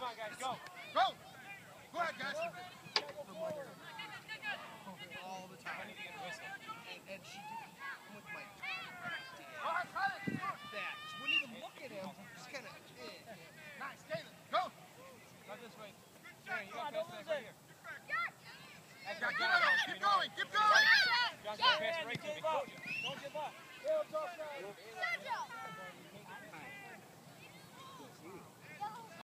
Come on, guys, go. Go. Go ahead, guys. Go, go, go, all the time. And, and she did.